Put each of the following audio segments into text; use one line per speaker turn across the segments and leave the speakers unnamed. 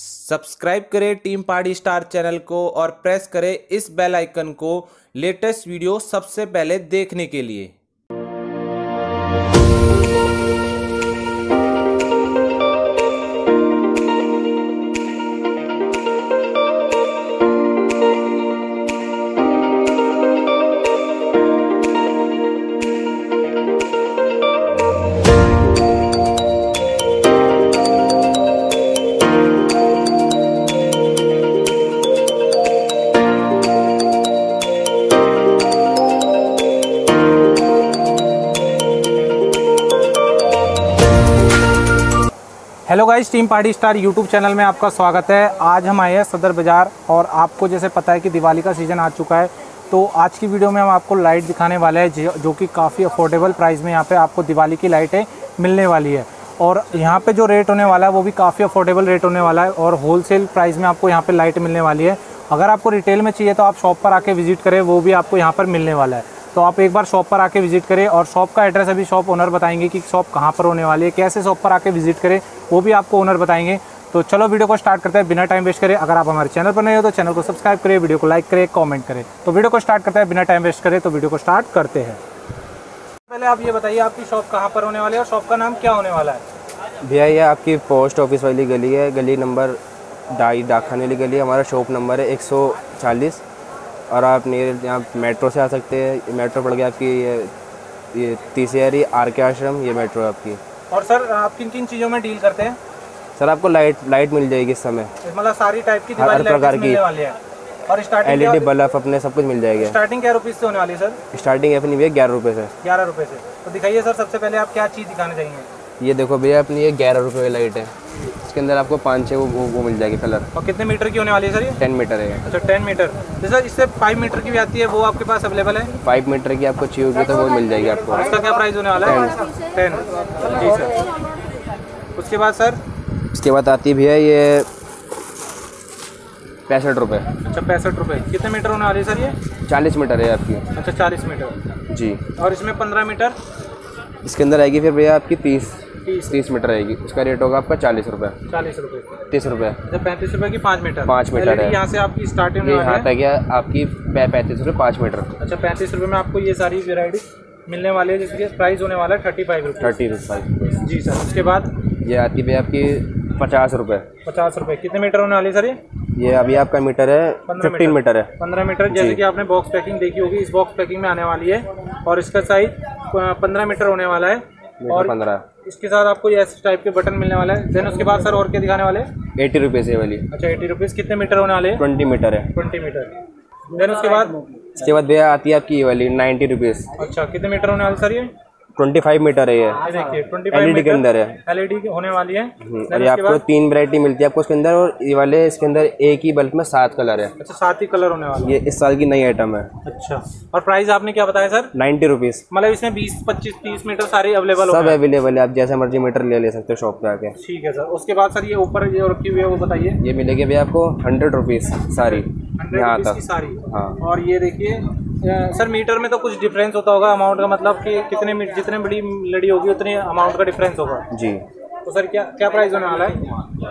Subscribe करें team party star channel को और प्रेस करें इस बेल आइकन को लेटेस्ट वीडियो सबसे पहले देखने के लिए। Guys, team party star YouTube channel में आपका स्वागत है। आज हम आए हैं सदर बाज़ार और आपको जैसे पता है कि दिवाली का सीज़न आ चुका है तो आज की वीडियो में हम आपको लाइट दिखाने वाले हैं, जो- कि काफ़ी अफोर्डेबल प्राइस में यहाँ पे आपको दिवाली की लाइटें मिलने वाली है। और यहाँ पे जो रेट होने वाला है, वो भी काफ़ी अफोर्डेबल रेट होने वाला है और होलसेल प्राइस में आपको यहाँ पर लाइट मिलने वाली है। अगर आपको रिटेल में चाहिए तो आप शॉप पर आके विज़िट करें, वो भी आपको यहाँ पर मिलने वाला है। तो आप एक बार शॉप पर आके विज़िट करें और शॉप का एड्रेस अभी शॉप ओनर बताएँगे कि शॉप कहाँ पर होने वाली है, कैसे शॉप पर आके विज़िट करें, वो भी आपको ओनर बताएँगे। तो चलो वीडियो को स्टार्ट करते हैं, बिना टाइम वेस्ट करें। अगर आप हमारे चैनल पर नए हो तो चैनल को सब्सक्राइब करें वीडियो को लाइक करें कमेंट करें। तो वीडियो को स्टार्ट करते हैं, बिना टाइम वेस्ट करें तो वीडियो को स्टार्ट करते हैं। पहले आप ये बताइए, आपकी शॉप कहाँ पर होने वाली है और शॉप का नाम क्या होने वाला है?
भैया, ये आपकी पोस्ट ऑफ़िस वाली गली है, गली नंबर ढाई, डाकखाने वाली गली हमारा शॉप नंबर है एक सौ चालीस। और आप नियर यहाँ मेट्रो से आ सकते हैं। मेट्रो पड़ गया आपकी ये ये तीसरी आर के आश्रम ये मेट्रो है आपकी।
और सर आप किन किन चीज़ों में डील करते हैं?
सर आपको लाइट लाइट मिल जाएगी इस समय।
मतलब सारी टाइप की
हर प्रकार की।
और स्टार्टिंग
एलईडी बल्ब अपने सब कुछ मिल जाएगा।
स्टार्टिंग क्या रुपीज़ से होने वाली है सर?
स्टार्टिंग अपनी भैया ग्यारह रुपये से।
ग्यारह रुपये से। तो दिखाइए सर सबसे पहले आप क्या चीज़ दिखाने चाहिए
ये देखो भैया अपनी ये ग्यारह रुपये की लाइट है। इसके अंदर आपको पाँच छः वो, वो वो मिल जाएगी कलर।
और कितने मीटर की होने वाली है सर ये?
टेन मीटर है।
अच्छा टेन मीटर। तो सर इससे फाइव मीटर की भी आती है वो आपके पास अवेलेबल है?
फाइव मीटर की आपको चाहिए होगी तो वो मिल जाएगी आपको।
उसका क्या प्राइस होने वाला है? टेन। जी सर उसके बाद सर
इसके बाद आती भी है ये पैंसठ रुपये
अच्छा पैंसठ रुपये कितने मीटर होने वाली है सर ये?
चालीस मीटर है आपकी।
अच्छा चालीस मीटर।
जी।
और इसमें पंद्रह मीटर?
इसके अंदर आएगी फिर भैया आपकी तीस।
तीस।
तीस मीटर आएगी उसका रेट होगा आपका चालीस रुपये
चालीस रुपये
तीस रुपये
अच्छा पैंतीस रुपये की पाँच मीटर।
पाँच मीटर है।
यहाँ से आपकी स्टार्टिंग
यहाँ तक है। आपकी पैंतीस रुपये पाँच मीटर।
अच्छा पैंतीस रुपये में आपको ये सारी वेराइटी मिलने वाली है जिसकी प्राइस होने वाला है थर्टी फाइव रुपये
थर्टी रुपये
जी सर उसके बाद?
ये आती है आपकी पचास रुपये
पचास रुपये कितने मीटर होने वाली है सर ये?
ये अभी आपका मीटर है फिफ्टीन मीटर। है।
पंद्रह मीटर जैसे कि आपने बॉक्स पैकिंग देखी होगी इस बॉक्स पैकिंग में आने वाली है। और इसका साइज़ पंद्रह मीटर होने वाला है। और
पंद्रह।
इसके साथ आपको ये ऐसे टाइप के बटन मिलने वाला है। देन उसके बाद सर और क्या दिखाने वाले?
एटी रुपीज़ ये वाली।
अच्छा एटी रुपीज़ कितने मीटर होने वाले?
ट्वेंटी मीटर है।
Twenty metre. देन उसके बाद
इसके बाद भैया आती है आपकी ये वाली नाइन्टी रुपीज़
अच्छा कितने मीटर होने वाले सर ये?
ट्वेंटी फाइव मीटर है ये।
देखिए
एलईडी के अंदर है।
एलईडी होने वाली है।
हम्म, और ये आपको तीन वैरायटी मिलती है। आपको उसके अंदर और ये वाले इसके अंदर एक ही बल्ब में सात कलर है।
अच्छा सात ही कलर होने वाला।
ये इस साल की नई आइटम है।
है अच्छा और प्राइस आपने क्या बताया सर
नाइन्टी रुपीज़
मतलब इसमें बीस पच्चीस तीस मीटर सारे अवेलेबल
सब अवेलेबल है। आप जैसे मर्ज़ी मीटर ले ले सकते हो शॉप पे आके।
ठीक है सर उसके बाद सर ये ऊपर ये रखी हुई है वो बताइए।
ये मिलेगी भैया आपको हंड्रेड रुपीज़ सारी। यहाँ तक।
सारी।
हाँ।
और ये देखिए सर मीटर में तो कुछ डिफरेंस होता होगा अमाउंट का मतलब कि कितने जितने बड़ी लड़ी होगी उतने अमाउंट का डिफरेंस होगा।
जी।
तो सर क्या क्या प्राइस होने वाला है?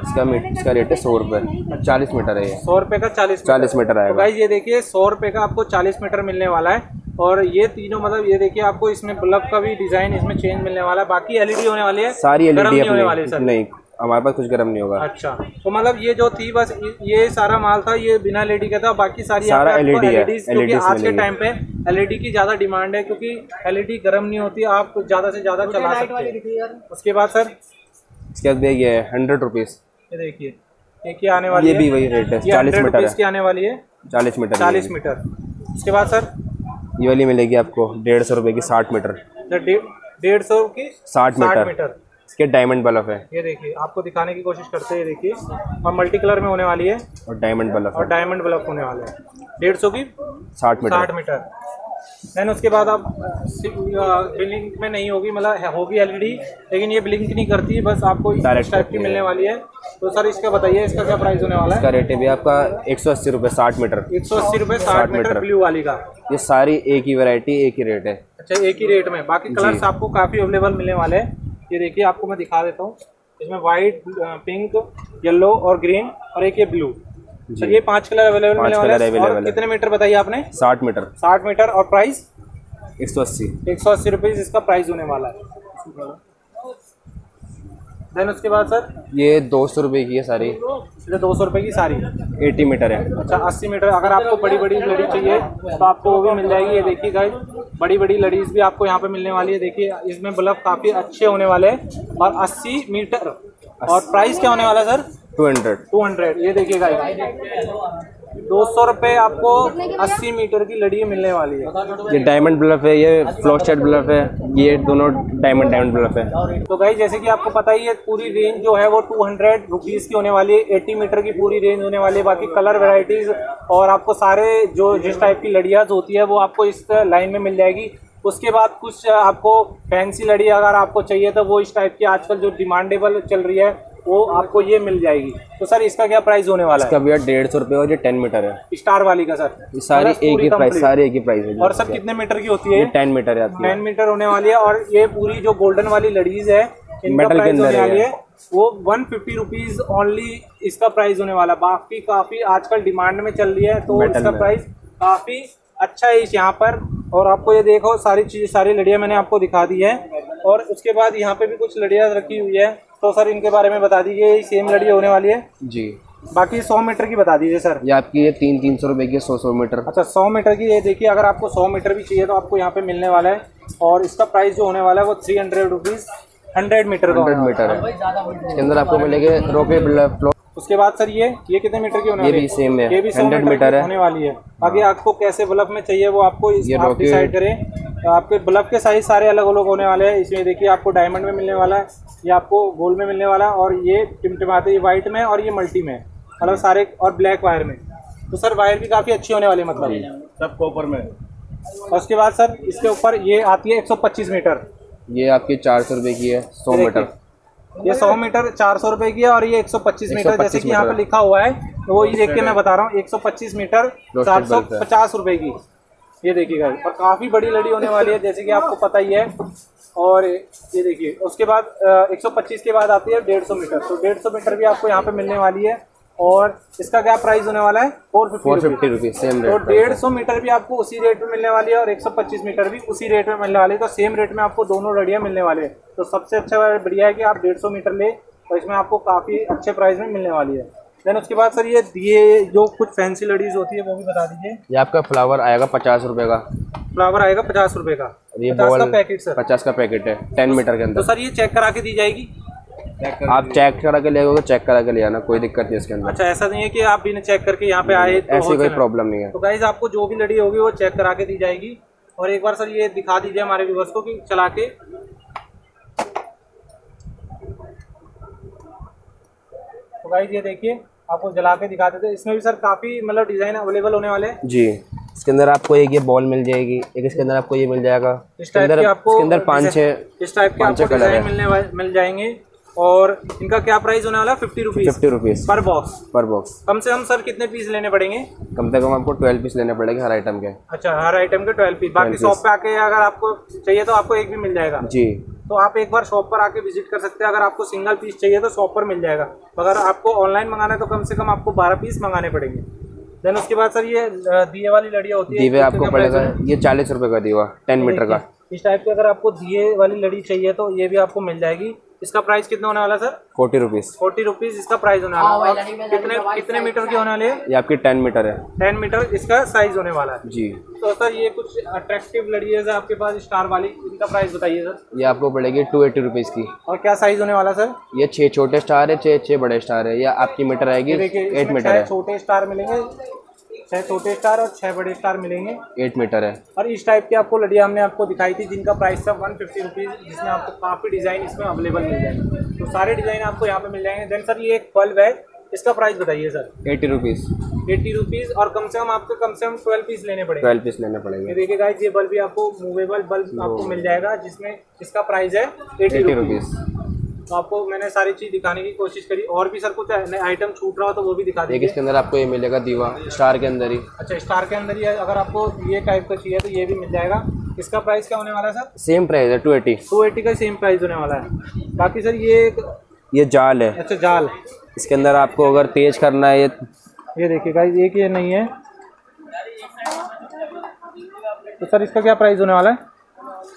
इसका मीट इसका रेट है सौ रुपये चालीस मीटर है
सौ रुपये का चालीस
चालीस मीटर
तो
आएगा
गाइज़ ये देखिए सौ रुपये का आपको चालीस मीटर मिलने वाला है। और ये तीनों मतलब ये देखिए आपको इसमें बल्ब का भी डिज़ाइन इसमें चेंज मिलने वाला है। बाकी एलईडी होने वाली है
सारी एलईडी
होने वाली
है
सर।
नहीं हमारे पास कुछ गर्म नहीं होगा।
अच्छा तो मतलब ये जो थी बस ये सारा माल था ये बिना एलईडी का था बाकी सारी
सारा
पे आपको
LED है,
LEDs आज के टाइम पे एलईडी की ज़्यादा डिमांड है क्योंकि एलईडी गर्म नहीं होती आप कुछ ज़्यादा से ज़्यादा चला सकते हैं। उसके बाद सर?
इसके बाद ये है हंड्रेड रुपीज़
ये देखिए ये क्या आने वाली
ये भी वही रेट है चालीस मीटर
रुपीज़
है।
की आने वाली है।
चालीस मीटर
चालीस
मिलेगी।
मीटर। उसके बाद सर?
ये वाली मिलेगी आपको डेढ़ सौ रुपये की साठ मीटर।
ये डेढ़ सौ की
साठ
साठ
मीटर।
मीटर।
इसके डायमंड बल्ब है।
ये देखिए आपको दिखाने की कोशिश करते हैं ये देखिए और मल्टी कलर में होने वाली है।
और डायमंड बल्ब
और डायमंड बल्ब होने वाला है। डेढ़ सौ की?
साठ मीटर।
साठ मीटर। देन उसके बाद आप ब्लिंक में नहीं होगी मतलब होगी एलईडी लेकिन ये ब्लिंक नहीं करती है बस आपको
Direct
टाइप की मिलने वाली है। तो सर इसका बताइए इसका क्या प्राइस होने वाला है?
इसका रेट है भैया आपका एक सौ अस्सी रुपये साठ मीटर।
एक सौ अस्सी रुपये साठ मीटर। ब्लू वाली का।
ये सारी एक ही वैरायटी एक ही रेट है।
अच्छा एक ही रेट में। बाकी कलर्स आपको काफ़ी अवेलेबल मिलने वाले हैं। ये देखिए आपको मैं दिखा देता हूँ। इसमें वाइट पिंक येलो और ग्रीन और एक ये ब्लू सर ये पाँच कलर अवेलेबल मिलने वाले हैं और कितने मीटर बताइए आपने?
साठ मीटर।
साठ मीटर। और प्राइस
एक सौ अस्सी।
एक सौ अस्सी रुपीज़ इसका प्राइस होने वाला है। देन उसके बाद सर
ये दो सौ रुपए की है सारी।
ये दो सौ रुपये की सारी।
एटी मीटर है।
अच्छा अस्सी मीटर अगर आपको बड़ी बड़ी लड़ी चाहिए तो आपको वो भी मिल जाएगी। ये देखिए गाइस बड़ी बड़ी लड़ीज भी आपको यहाँ पे मिलने वाली है। देखिए इसमें बल्ब काफ़ी अच्छे होने वाले हैं। और अस्सी मीटर। और प्राइस क्या होने वाला है sir
two hundred.
Two hundred. ये देखिए गाइस दो सौ रुपये आपको अस्सी मीटर की लड़ी मिलने वाली है।
ये डायमंड ब्लफ है ये फ्लोस्टेड ब्लफ है ये दोनों डायमंड डायमंड ब्लफ है।
तो गाइस जैसे कि आपको पता ही है पूरी रेंज जो है वो टू हंड्रेड रुपीज़ की होने वाली है एट्टी मीटर की पूरी रेंज होने वाली है बाकी कलर वेराइटीज़ और आपको सारे जो जिस टाइप की लड़ियाँ होती है वो आपको इस लाइन में मिल जाएगी। उसके बाद कुछ आपको फैंसी लड़ी अगर आपको चाहिए तो वो इस टाइप की आजकल जो डिमांडेबल चल रही है वो आपको ये मिल जाएगी। तो सर इसका क्या प्राइस होने वाला
इसका भैया डेढ़ सौ रुपये और ये टेन मीटर है।
है स्टार वाली का सर।
ये सारी एक ही प्राइस सारी एक ही प्राइस है
और सर कितने मीटर की होती है?
ये टेन मीटर है आपकी।
टेन मीटर होने वाली है और ये पूरी जो गोल्डन वाली लड़ीज है
Metal के अंदर है।
है। वो वन फिफ्टी रुपीज़ ओनली इसका प्राइस होने वाला। बाकी काफ़ी आजकल डिमांड में चल रही है तो इसका प्राइस काफ़ी अच्छा है इस यहाँ पर। और आपको ये देखो सारी चीज़ सारी लड़ियाँ मैंने आपको दिखा दी है। और उसके बाद यहाँ पे भी कुछ लड़ियाँ रखी हुई है। तो सर इनके बारे में बता दीजिए सेम लड़ी होने वाली है?
जी।
बाकी सौ मीटर की बता दीजिए सर।
ये आपकी ये तीन तीन सौ रुपये की सौ सौ मीटर।
अच्छा सौ मीटर की ये देखिए अगर आपको सौ मीटर भी चाहिए तो आपको यहाँ पे मिलने वाला है। और इसका प्राइस जो होने वाला है वो three hundred rupees hundred metre का
हंड्रेड मीटर है। इसके अंदर आपको मिलेंगे रोके ब्लफ फ्लो
है। उसके बाद सर ये ये कितने मीटर की होने
ये
वाली
भी सेम है।
ये भी
100
मीटर
है।
होने वाली है। बाकी आपको कैसे बल्ब में चाहिए वो आपको आप डिसाइड करें। आपके बल्ब के साइज़ सारे अलग अलग होने वाले हैं। इसमें देखिए आपको डायमंड में मिलने वाला है। ये आपको गोल्ड में मिलने वाला है और ये टिमटिमाते ये व्हाइट में और ये मल्टी में मतलब सारे और ब्लैक वायर में। तो सर वायर भी काफ़ी अच्छी होने वाली मतलब।
सब कॉपर में।
और उसके बाद सर इसके ऊपर ये आती है 125 मीटर।
ये आपकी चार सौ रुपये की है सौ मीटर।
ये 100 मीटर चार सौ रुपए की है और ये 125 मीटर जैसे कि यहाँ पे लिखा हुआ है तो वो ये देख के मैं बता रहा हूँ 125 मीटर चार सौ। पचास रुपए की। ये देखिएगा और काफ़ी बड़ी लड़ी होने वाली है जैसे कि आपको पता ही है और ये देखिए उसके बाद अ, 125 के बाद आती है 150 मीटर। तो 150 मीटर भी आपको यहाँ पे मिलने वाली है और इसका क्या प्राइस होने वाला है? Four
four
fifty
rupees same
तो
रेट
डेढ़ सौ मीटर भी आपको उसी रेट में मिलने वाली है और 125 मीटर भी उसी रेट में मिलने वाली है। तो सेम रेट में आपको दोनों लड़ियाँ मिलने वाली है। तो सबसे अच्छा बढ़िया है कि आप डेढ़ सौ मीटर ले और इसमें आपको काफ़ी अच्छे प्राइस में मिलने वाली है। देन उसके बाद सर ये दिए जो कुछ फैंसी लड़ीज होती है वो भी बता दीजिए।
ये आपका फ्लावर आएगा पचास रुपये का।
फ्लावर आएगा पचास रुपए का।
ये
पचास का पैकेट सर
पचास का पैकेट है टेन मीटर के अंदर
तो
अंदर।
सर ये चेक करा के दी जाएगी?
आप चेक करा के ले तो चेक करा के ले आना कोई दिक्कत नहीं इसके अंदर।
अच्छा ऐसा नहीं है कि आप बिना चेक करके यहाँ पे आए तो
ऐसी कोई प्रॉब्लम नहीं है।
तो गाइज़ आपको जो भी लड़ी होगी वो चेक करा के दी जाएगी। और एक बार सर ये दिखा दीजिए हमारे व्यूवर्स को कि चला के। तो गाइज़ ये देखिए आपको जला के दिखा देते इसमें भी सर काफ़ी मतलब डिज़ाइन अवेलेबल होने वाले हैं।
जी। इसके अंदर आपको एक ये बॉल मिल जाएगी एक इसके अंदर आपको ये मिल जाएगा।
इस टाइप के आपको
इसके अंदर पाँच छः
इस टाइप के आपको डिज़ाइन मिलने मिल जाएँगे। और इनका क्या प्राइस होने वाला? है फिफ्टी रुपीज़
फिफ्टी रुपीज़
पर बॉक्स
पर बॉक्स
कम से कम सर कितने पीस लेने पड़ेंगे?
कम से कम आपको ट्वेल्व पीस लेने पड़ेंगे हर आइटम के।
अच्छा हर आइटम के ट्वेल्व पीस बाकी शॉप पे आके अगर आपको चाहिए तो आपको एक भी मिल जाएगा।
जी।
तो आप एक बार शॉप पर आके विज़िट कर सकते हैं। अगर आपको सिंगल पीस चाहिए तो शॉप पर मिल जाएगा। तो अगर आपको ऑनलाइन मंगाना है तो कम से कम आपको बारह पीस मंगाने पड़ेंगे। देन उसके बाद सर ये दिए वाली लड़िया होती है।
दीवे
है
आपको पड़ेगा। ये चालीस रुपये का दीवा टेन मीटर का।
इस टाइप के अगर आपको दिए वाली लड़ी चाहिए तो ये भी आपको मिल जाएगी। इसका प्राइस कितना होने वाला sir
forty rupees
forty rupees इसका प्राइस होने वाला है। कितने कितने मीटर की होने वाली है?
ये आपकी टेन मीटर है।
टेन मीटर इसका साइज़ होने वाला है।
जी।
तो सर ये कुछ अट्रैक्टिव लड़ियाँ है आपके पास स्टार वाली। इनका प्राइस बताइए सर
ये आपको पड़ेगी टू एट्टी रुपीज़ की।
और क्या साइज़ होने वाला सर
ये छह छोटे स्टार है छह छह बड़े स्टार है। या आपकी मीटर आएगी
देखिए
एट मीटर है।
छोटे स्टार मिलेंगे। छह छोटे स्टार और छह बड़े स्टार मिलेंगे।
एट मीटर है।
और इस टाइप की आपको लड़िया हमने आपको दिखाई थी जिनका प्राइस था वन फिफ्टी रुपीज़ जिसमें आपको काफ़ी डिज़ाइन इसमें अवेलेबल मिल जाएँगे। तो सारे डिज़ाइन आपको यहाँ पे मिल जाएँगे। देन सर ये एक बल्ब है इसका प्राइस बताइए sir
eighty rupees
eighty rupees और कम से कम आपको कम से कम ट्वेल्व पीस लेने पड़ेंगे।
ट्वेल्व पीस लेने पड़ेंगे।
देखिए गाइस ये बल्ब भी आपको मूवेबल बल्ब आपको मिल जाएगा जिसमें इसका प्राइस है एटी
एटी
रुपीज़ तो आपको मैंने सारी चीज़ दिखाने की कोशिश करी। और भी सर कुछ आइटम छूट रहा हो तो वो भी दिखा दीजिए।
इसके अंदर आपको ये मिलेगा दीवा स्टार के अंदर ही।
अच्छा स्टार के अंदर ही अगर आपको ये टाइप का चाहिए तो ये भी मिल जाएगा। इसका प्राइस क्या होने वाला है सर?
सेम प्राइस है टू एटी
टू एटी का सेम प्राइस होने वाला है। बाकी सर ये एक
ये जाल है।
अच्छा जाल।
इसके अंदर आपको अगर तेज करना है ये
ये देखिए गाइस एक ये नहीं है। तो सर इसका क्या प्राइस होने वाला है?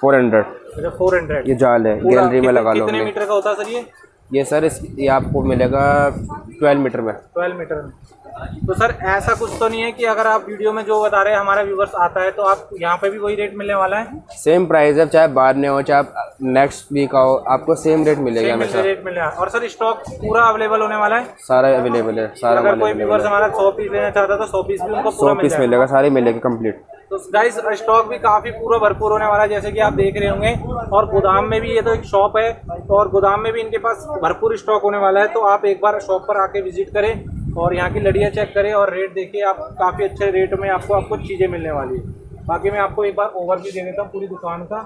फोर हंड्रेड
अच्छा फोर हंड्रेड
ये जाल है गैलरी में लगा लो
कितने मीटर का होता है सर ये?
ये सर इस ये आपको मिलेगा ट्वेल्व मीटर में।
ट्वेल्व मीटर में। तो सर ऐसा कुछ तो नहीं है कि अगर आप वीडियो में जो बता रहे हैं हमारा व्यूवर्स आता है तो आप यहाँ पे भी वही रेट मिलने वाला है?
सेम प्राइस है चाहे बाद में हो चाहे नेक्स्ट वीक आओ आपको सेम रेट मिलेगा हमेशा।
रेट मिलेगा और सर स्टॉक पूरा अवेलेबल होने वाला है?
सारा अवेलेबल है सारा
अगर कोई व्यूवर्स हमारा सौ पीस लेना चाहता है तो सौ पीस भी उनको
सौ पीस मिलेगा सारे मिलेगा कंप्लीट
तो गाइस स्टॉक भी काफ़ी पूरा भरपूर होने वाला है जैसे कि आप देख रहे होंगे। और गोदाम में भी ये तो एक शॉप है और गोदाम में भी इनके पास भरपूर स्टॉक होने वाला है तो आप एक बार शॉप पर आके विज़िट करें और यहाँ की लड़ियाँ चेक करें और रेट देखिए आप काफ़ी अच्छे रेट में आपको आपको चीज़ें मिलने वाली है। बाकी मैं आपको एक बार ओवरव्यू दे देता हूँ पूरी दुकान का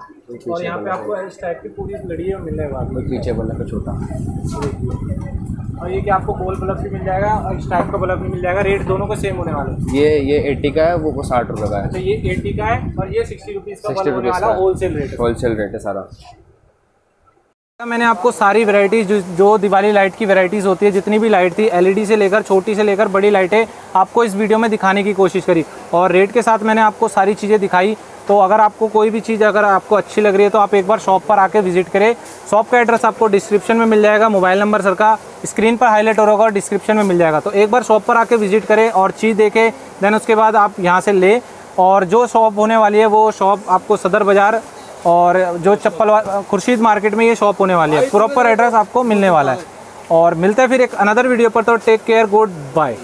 और यहाँ पे आपको इस टाइप की पूरी लड़ियाँ मिलने वाली
पीछे बोलना का छोटा।
और ये कि आपको गोल बल्ब भी मिल जाएगा और इस टाइप का बल्ब भी मिल जाएगा। रेट दोनों का सेम होने वाले हैं।
ये ये एट्टी का है वो को साठ रुपये का है।
तो ये एट्टी का है और ये सिक्सटी रुपीज़ का
60
बल्ब होने वाला होलसेल रेट है।
होलसेल रेट है सारा।
मैंने आपको सारी वैरायटीज जो, जो दिवाली लाइट की वैरायटीज़ होती है जितनी भी लाइट थी एलईडी से लेकर छोटी से लेकर बड़ी लाइटें आपको इस वीडियो में दिखाने की कोशिश करी। और रेट के साथ मैंने आपको सारी चीज़ें दिखाई। तो अगर आपको कोई भी चीज़ अगर आपको अच्छी लग रही है तो आप एक बार शॉप पर आके विज़िट करें। शॉप का एड्रेस आपको डिस्क्रिप्शन में मिल जाएगा मोबाइल नंबर सर का। स्क्रीन पर हाईलाइट हो रहा होगा डिस्क्रिप्शन में मिल जाएगा। तो एक बार शॉप पर आके विज़िट करें और चीज़ देखें देन उसके बाद आप यहाँ से लें। और जो शॉप होने वाली है वो शॉप आपको सदर बाज़ार और जो चप्पल खुर्शीद मार्केट में ये शॉप होने वाली है। प्रॉपर एड्रेस आपको मिलने वाला है। और मिलते हैं फिर एक अनदर वीडियो पर तो टेक केयर गुड बाय